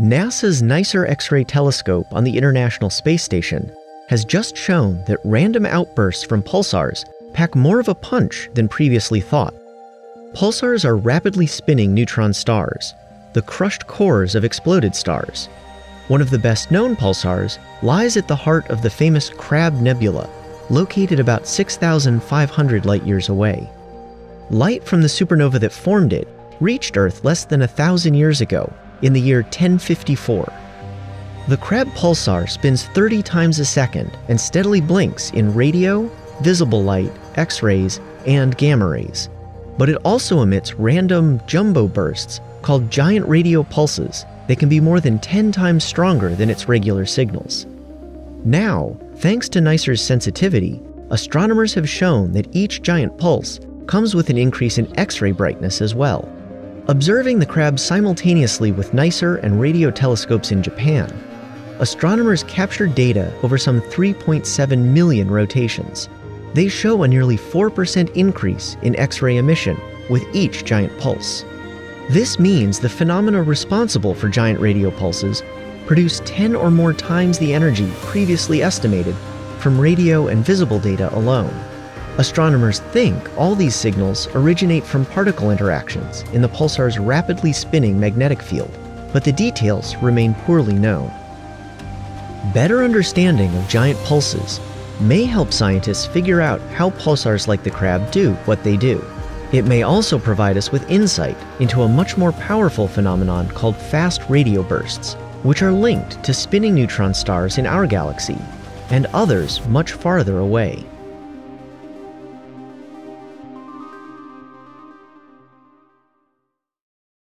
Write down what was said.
NASA's NICER X ray telescope on the International Space Station has just shown that random outbursts from pulsars pack more of a punch than previously thought. Pulsars are rapidly spinning neutron stars, the crushed cores of exploded stars. One of the best known pulsars lies at the heart of the famous Crab Nebula, located about 6,500 light years away. Light from the supernova that formed it reached Earth less than a thousand years ago, in the year 1054. The Crab pulsar spins 30 times a second and steadily blinks in radio, visible light, X rays, and gamma rays. But it also emits random jumbo bursts called giant radio pulses that can be more than 10 times stronger than its regular signals. Now, thanks to NICER's sensitivity, astronomers have shown that each giant pulse comes with an increase in X ray brightness as well. Observing the crab simultaneously with NICER and radio telescopes in Japan, astronomers captured data over some 3.7 million rotations. They show a nearly 4% increase in X ray emission with each giant pulse. This means the phenomena responsible for giant radio pulses produce 10 or more times the energy previously estimated from radio and visible data alone. Astronomers think all these signals originate from particle interactions in the pulsar's rapidly spinning magnetic field, but the details remain poorly known. Better understanding of giant pulses may help scientists figure out how pulsars like the crab do what they do. It may also provide us with insight into a much more powerful phenomenon called fast radio bursts, which are linked to spinning neutron stars in our galaxy and others much farther away.